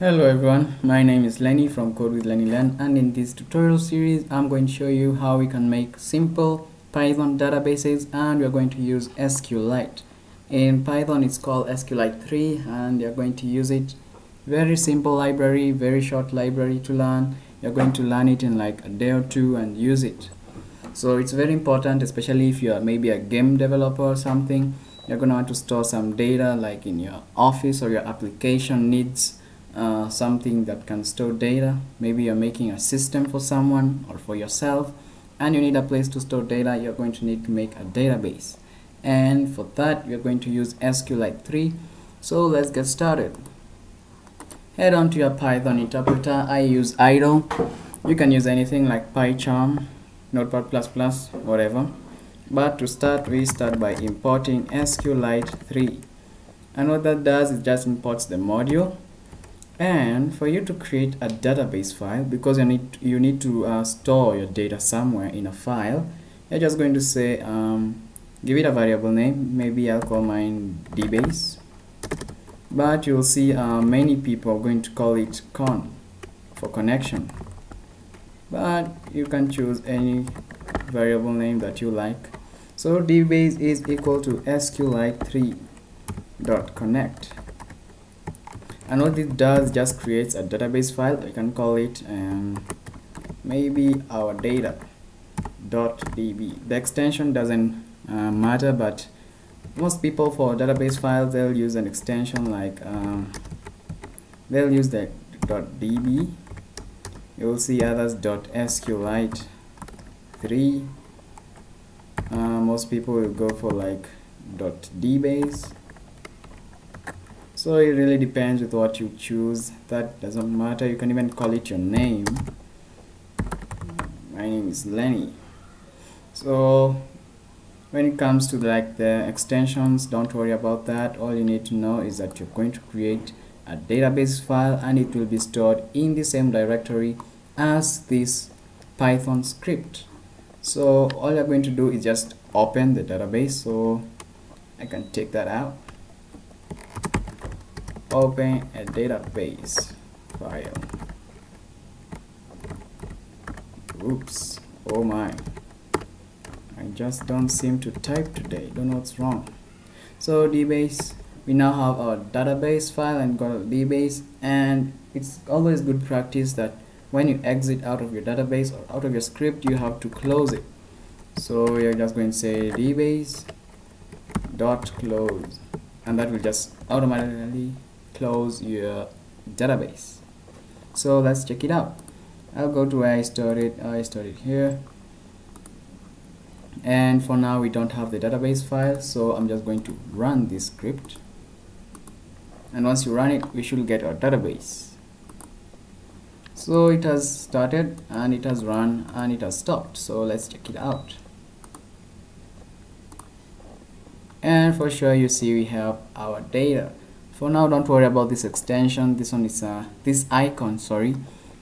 Hello everyone, my name is Lenny from Code with Lenny Len and in this tutorial series I'm going to show you how we can make simple Python databases and we are going to use SQLite. In Python it's called SQLite 3 and you're going to use it. Very simple library, very short library to learn. You're going to learn it in like a day or two and use it. So it's very important especially if you are maybe a game developer or something. You're going to want to store some data like in your office or your application needs uh, something that can store data. Maybe you're making a system for someone or for yourself and you need a place to store data. You're going to need to make a database. And for that, you're going to use SQLite 3. So let's get started. Head on to your Python interpreter. I use idle. You can use anything like PyCharm, Notepad++, whatever. But to start, we start by importing SQLite 3. And what that does is just imports the module and for you to create a database file because you need you need to uh, store your data somewhere in a file you're just going to say um, give it a variable name. Maybe I'll call mine dbase. But you'll see uh, many people are going to call it con for connection. But you can choose any variable name that you like. So dbase is equal to sqlite 3 dot connect and what it does just creates a database file. You can call it um, maybe our data dot db the extension doesn't uh, matter but most people for database files they'll use an extension like um, they'll use the dot db you will see others dot sqlite 3 uh, most people will go for like dot dbase so it really depends with what you choose. That doesn't matter. You can even call it your name. My name is Lenny. So when it comes to like the extensions don't worry about that. All you need to know is that you're going to create a database file and it will be stored in the same directory as this python script. So all you're going to do is just open the database. So I can take that out open a database file. Oops oh my. I just don't seem to type today. Don't know what's wrong? So dbase we now have our database file and got a dbase and it's always good practice that when you exit out of your database or out of your script you have to close it. So you're just going to say dbase dot close and that will just automatically close your database. So let's check it out. I'll go to where I stored it uh, I stored it here. And for now we don't have the database file so I'm just going to run this script. And once you run it we should get our database. So it has started and it has run and it has stopped. So let's check it out. And for sure you see we have our data for now don't worry about this extension. This one is uh, this icon sorry.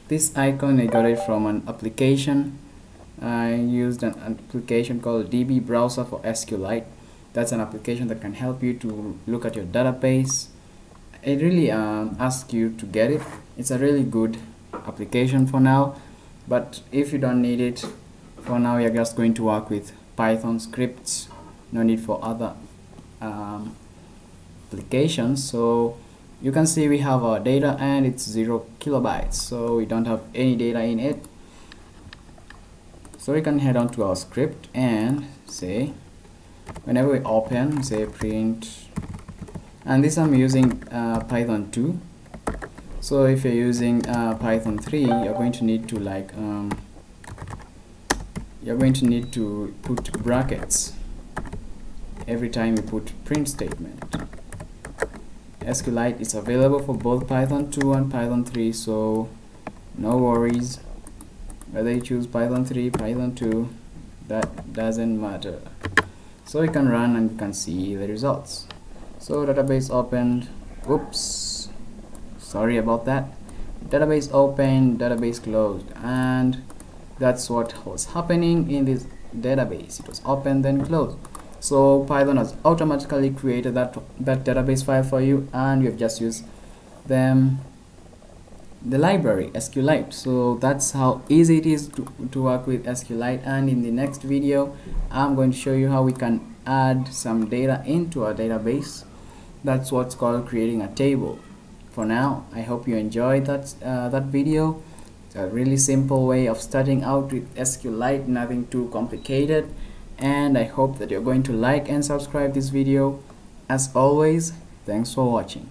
This icon I got it from an application. I used an application called DB browser for SQLite. That's an application that can help you to look at your database. It really um, asks you to get it. It's a really good application for now but if you don't need it for now you're just going to work with Python scripts. No need for other um, applications so you can see we have our data and it's zero kilobytes so we don't have any data in it. So we can head on to our script and say whenever we open say print and this I'm using uh, Python 2 so if you're using uh, Python 3 you're going to need to like um, you're going to need to put brackets every time you put print statement SQLite is available for both Python 2 and Python 3 so no worries. Whether you choose Python 3 Python 2 that doesn't matter. So you can run and you can see the results. So database opened. Oops. Sorry about that. Database opened database closed and that's what was happening in this database. It was open then closed so python has automatically created that that database file for you and you've just used them. The library SQLite. So that's how easy it is to, to work with SQLite. And in the next video I'm going to show you how we can add some data into our database. That's what's called creating a table. For now I hope you enjoyed that uh, that video. It's a really simple way of starting out with SQLite nothing too complicated and I hope that you're going to like and subscribe this video. As always thanks for watching